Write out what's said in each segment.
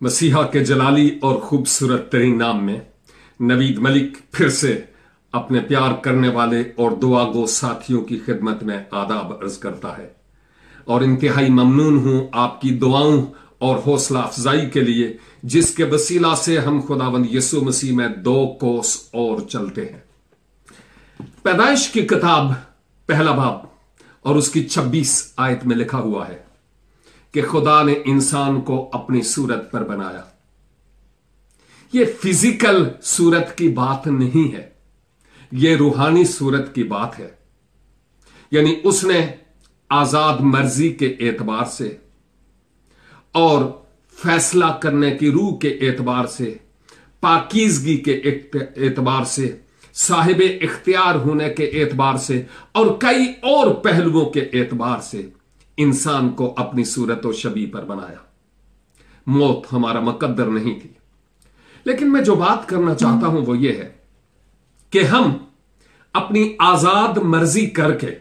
مسیحا کے جلالی اور خوبصورت ترین نام میں نوید ملک پھر سے اپنے پیار کرنے والے اور دعا گو ساتھیوں کی خدمت میں آداب عرض کرتا ہے۔ اور انتہائی ممنون ہوں آپ کی دعاؤں اور حوصلہ افزائی کے لیے، جس کے وسیلہ سے ہم خداوند یسو مسیح میں دو کوس اور چلتے ہیں۔ پیدائش کی کتاب پہلا باب اور اس کی چھبیس آیت میں لکھا ہوا ہے۔ کہ خدا نے انسان کو اپنی صورت پر بنایا۔ یہ فزیکل صورت کی بات نہیں ہے، یہ روحانی صورت کی بات ہے۔ یعنی اس نے آزاد مرضی کے اعتبار سے اور فیصلہ کرنے کی روح کے اعتبار سے، پاکیزگی کے اعتبار سے، صاحب اختیار ہونے کے اعتبار سے اور کئی اور پہلوؤں کے اعتبار سے انسان کو اپنی صورت و شبی پر بنایا۔ موت ہمارا مقدر نہیں تھی۔ لیکن میں جو بات کرنا چاہتا ہوں وہ یہ ہے کہ ہم اپنی آزاد مرضی کر کے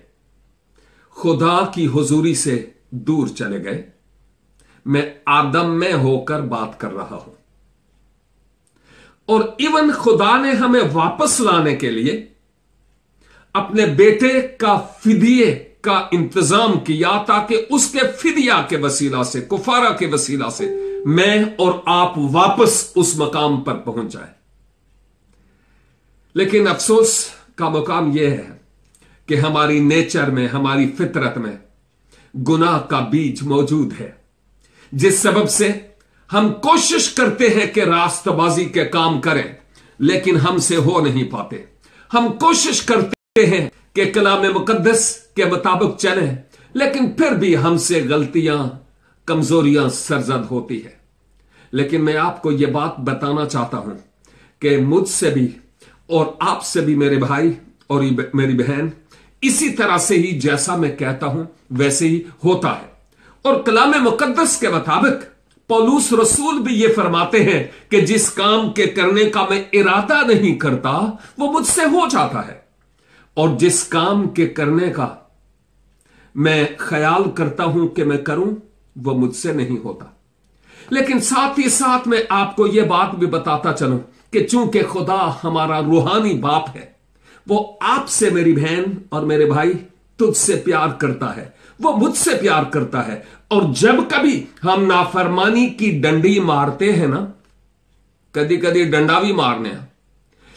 خدا کی حضوری سے دور چلے گئے۔ میں آدم میں ہو کر بات کر رہا ہوں۔ اور ایون خدا نے ہمیں واپس لانے کے لیے اپنے بیٹے کا فدیے کا انتظام کیا تاکہ اس کے فدیہ کے وسیلہ سے، کفارہ کے وسیلہ سے میں اور آپ واپس اس مقام پر پہنچ جائیں۔ لیکن افسوس کا مقام یہ ہے کہ ہماری نیچر میں، ہماری فطرت میں گناہ کا بیج موجود ہے۔ جس سبب سے ہم کوشش کرتے ہیں کہ راست بازی کے کام کریں، لیکن ہم سے ہو نہیں پاتے۔ ہم کوشش کرتے ہیں کہ کلام مقدس کے مطابق چلیں لیکن پھر بھی ہم سے غلطیاں، کمزوریاں سرزد ہوتی ہے لیکن میں آپ کو یہ بات بتانا چاہتا ہوں کہ مجھ سے بھی اور آپ سے بھی میرے بھائی اور میری بہن، اسی طرح سے ہی جیسا میں کہتا ہوں، ویسے ہی ہوتا ہے۔ اور کلام مقدس کے مطابق پولوس رسول بھی یہ فرماتے ہیں کہ جس کام کے کرنے کا میں ارادہ نہیں کرتا، وہ مجھ سے ہو جاتا ہے۔ اور جس کام کے کرنے کا میں خیال کرتا ہوں کہ میں کروں، وہ مجھ سے نہیں ہوتا۔ لیکن ساتھ ہی ساتھ میں آپ کو یہ بات بھی بتاتا چلوں کہ چونکہ خدا ہمارا روحانی باپ ہے، وہ آپ سے میری بہن اور میرے بھائی تجھ سے پیار کرتا ہے، وہ مجھ سے پیار کرتا ہے۔ اور جب کبھی ہم نافرمانی کی ڈنڈی مارتے ہیں نا، کدی کدی ڈنڈا بھی مارنے ہیں۔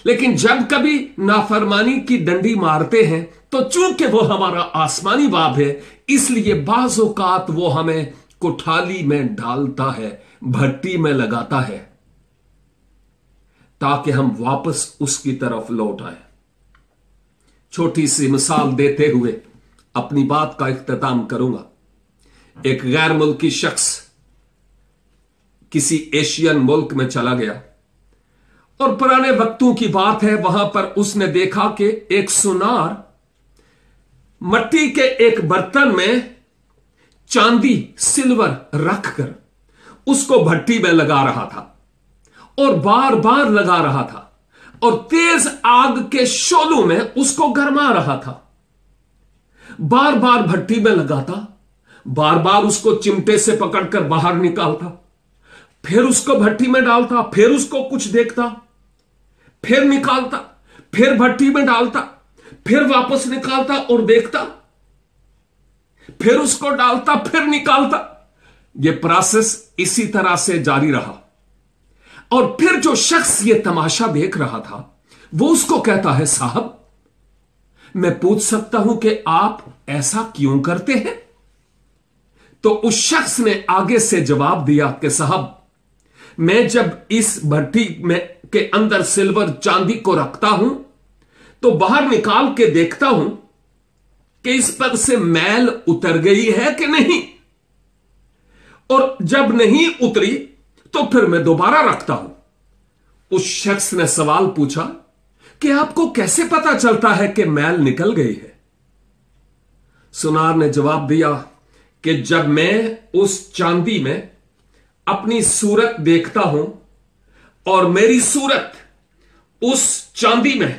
لیکن جب کبھی نافرمانی کی ڈنڈی مارتے ہیں، تو چونکہ وہ ہمارا آسمانی باپ ہے، اس لیے بعض اوقات وہ ہمیں کوٹھالی میں ڈالتا ہے، بھٹی میں لگاتا ہے، تاکہ ہم واپس اس کی طرف لوٹ آئے چھوٹی سی مثال دیتے ہوئے اپنی بات کا اختتام کروں گا۔ ایک غیر ملکی شخص کسی ایشین ملک میں چلا گیا۔ اور پرانے وقتوں کی بات ہے، وہاں پر اس نے دیکھا کہ ایک سونار مٹی کے ایک برتن میں چاندی سلور رکھ کر اس کو بھٹی میں لگا رہا تھا اور بار بار لگا رہا تھا اور تیز آگ کے شولوں میں اس کو گرما رہا تھا۔ بار بار بھٹی میں لگاتا، بار بار اس کو چمٹے سے پکڑ کر باہر نکالتا۔ پھر اس کو بھٹی میں ڈالتا، پھر اس کو کچھ دیکھتا، پھر نکالتا، پھر بھٹی میں ڈالتا، پھر واپس نکالتا اور دیکھتا، پھر اس کو ڈالتا، پھر نکالتا۔ یہ پروسیس اسی طرح سے جاری رہا۔ اور پھر جو شخص یہ تماشا دیکھ رہا تھا، وہ اس کو کہتا ہے، صاحب، میں پوچھ سکتا ہوں کہ آپ ایسا کیوں کرتے ہیں؟ تو اس شخص نے آگے سے جواب دیا کہ، صاحب میں جب اس بھٹی میں کے اندر سلور چاندی کو رکھتا ہوں، تو باہر نکال کے دیکھتا ہوں کہ اس پر سے میل اتر گئی ہے کہ نہیں۔ اور جب نہیں اتری، تو پھر میں دوبارہ رکھتا ہوں۔ اس شخص نے سوال پوچھا کہ آپ کو کیسے پتا چلتا ہے کہ میل نکل گئی ہے؟ سنار نے جواب دیا کہ جب میں اس چاندی میں اپنی صورت دیکھتا ہوں اور میری صورت اس چاندی میں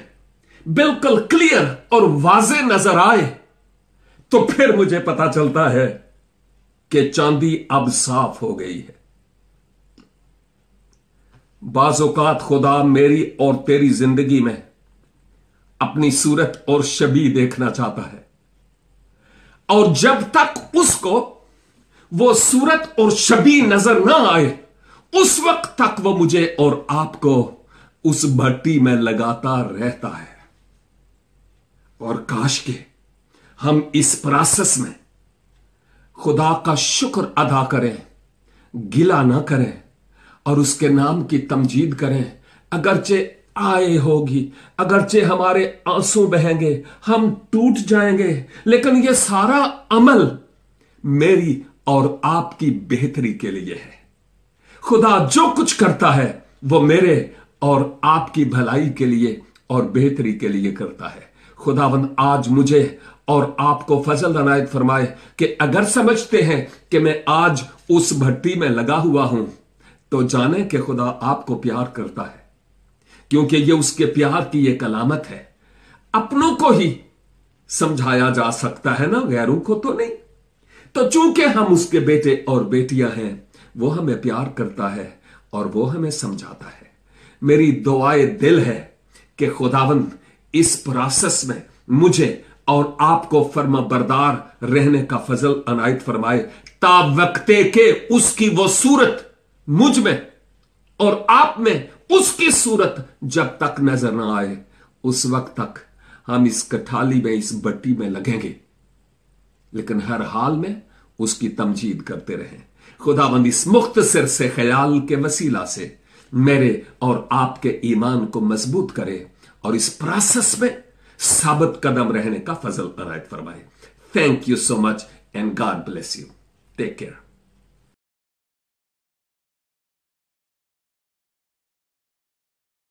بالکل کلیئر اور واضح نظر آئے تو پھر مجھے پتا چلتا ہے کہ چاندی اب صاف ہو گئی ہے۔ بعض اوقات خدا میری اور تیری زندگی میں اپنی صورت اور شبی دیکھنا چاہتا ہے اور جب تک اس کو وہ صورت اور شبی نظر نہ آئے۔ اس وقت تک وہ مجھے اور آپ کو اس بھٹی میں لگاتا رہتا ہے۔ اور کاش کے ہم اس پراسس میں خدا کا شکر ادا کریں گلا نہ کریں اور اس کے نام کی تمجید کریں۔ اگرچہ آئے ہوگی، اگرچہ ہمارے آنسو بہیں گے، ہم ٹوٹ جائیں گے، لیکن یہ سارا عمل میری اور آپ کی بہتری کے لیے ہے۔ خدا جو کچھ کرتا ہے، وہ میرے اور آپ کی بھلائی کے لیے اور بہتری کے لیے کرتا ہے۔ خداون آج مجھے اور آپ کو فضل عنایت فرمائے کہ اگر سمجھتے ہیں کہ میں آج اس بھٹی میں لگا ہوا ہوں، تو جانے کہ خدا آپ کو پیار کرتا ہے۔ کیونکہ یہ اس کے پیار کی ایک علامت ہے۔ اپنوں کو ہی سمجھایا جا سکتا ہے نا، غیروں کو تو نہیں۔ تو چونکہ ہم اس کے بیٹے اور بیٹیاں ہیں، وہ ہمیں پیار کرتا ہے اور وہ ہمیں سمجھاتا ہے۔ میری دعائے دل ہے کہ خداوند اس پراسس میں مجھے اور آپ کو فرما بردار رہنے کا فضل عنایت فرمائے، تا وقتے کے اس کی وہ صورت مجھ میں اور آپ میں اس کی صورت جب تک نظر نہ آئے، اس وقت تک ہم اس کٹھالی میں، اس بٹی میں لگیں گے۔ لیکن ہر حال میں اس کی تمجید کرتے رہیں خدا بند اس مختصر سے خیال کے وسیلہ سے میرے اور آپ کے ایمان کو مضبوط کرے اور اس پروسیس میں ثابت قدم رہنے کا فضل عنایت فرمائے۔ Thank you so much and God bless you take care